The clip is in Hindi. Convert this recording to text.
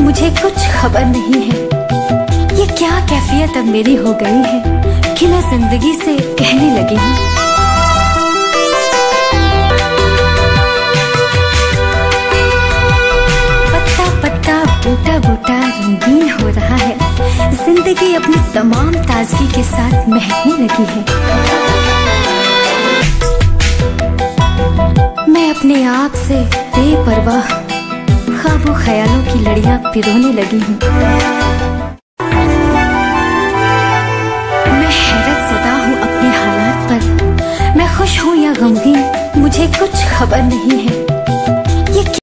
मुझे कुछ खबर नहीं है। ये क्या कैफियत अब मेरी हो गई है मैं ज़िंदगी से कहने लगी हूँ। बूटा बूटा रंगीन हो रहा है। ज़िंदगी अपनी तमाम ताजगी के साथ महकने लगी है। मैं अपने आप से बेपरवाह ख्वाबों ख्यालों की लड़िया पिरोने लगी हूँ। मैं हैरत सदा हूँ अपने हालात पर। मैं खुश हूँ या गमगीन, मुझे कुछ खबर नहीं है।